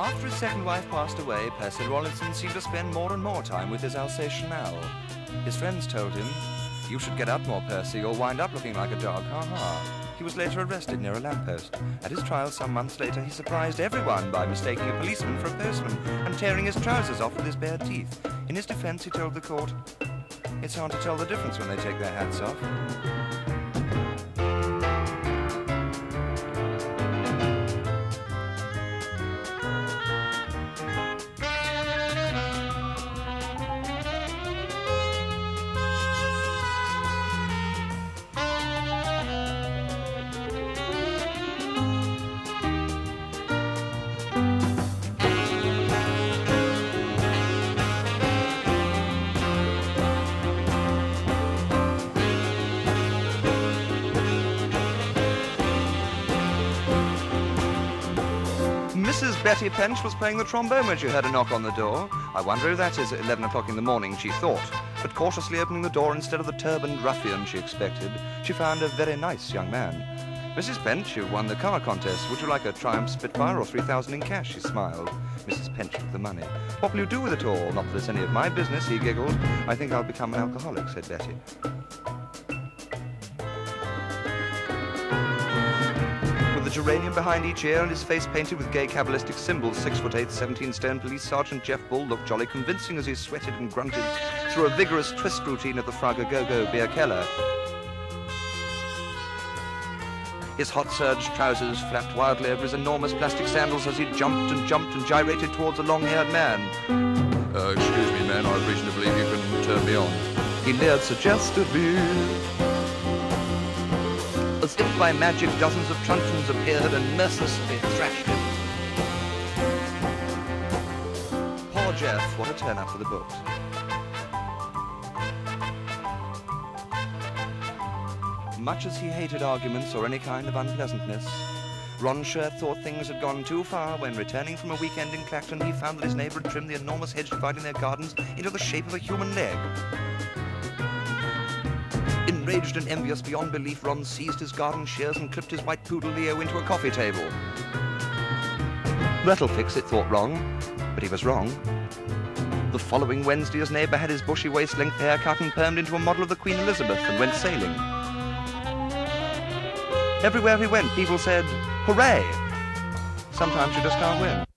After his second wife passed away, Percy Rawlinson seemed to spend more and more time with his Alsatian Rolf. His friends told him, You should get out more, Percy, you'll wind up looking like a dog, ha ha. He was later arrested near a lamppost. At his trial some months later, he surprised everyone by mistaking a policeman for a postman and tearing his trousers off with his bare teeth. In his defense, he told the court, It's hard to tell the difference when they take their hats off. Mrs. Betty Pench was playing the trombone when she heard a knock on the door. I wonder who that is at 11 o'clock in the morning, she thought. But cautiously opening the door instead of the turbaned ruffian she expected, she found a very nice young man. Mrs. Pench, you won the car contest. Would you like a Triumph Spitfire or 3,000 in cash? She smiled. Mrs. Pench took the money. What will you do with it all? Not that it's any of my business, he giggled. I think I'll become an alcoholic, said Betty. A geranium behind each ear and his face painted with gay cabalistic symbols, six foot eight, 17 stone police sergeant Jeff Bull looked jolly convincing as he sweated and grunted through a vigorous twist routine at the Fragga Go-Go beer keller. His hot serge trousers flapped wildly over his enormous plastic sandals as he jumped and jumped and gyrated towards a long-haired man. Uh, excuse me, man, I have reason to believe you can turn me on. He leered suggestively. By magic, dozens of truncheons appeared and mercilessly thrashed him. Poor Jeff, what a turn-up for the books. Much as he hated arguments or any kind of unpleasantness, Ron Sher thought things had gone too far when, returning from a weekend in Clacton, he found that his neighbour had trimmed the enormous hedge dividing their gardens into the shape of a human leg. Enraged and envious beyond belief, Ron seized his garden shears and clipped his white poodle Leo into a coffee table. That'll fix it, thought Ron, but he was wrong. The following Wednesday, his neighbour had his bushy waist-length hair cut and permed into a model of the Queen Elizabeth and went sailing. Everywhere he went, people said, hooray! Sometimes you just can't win.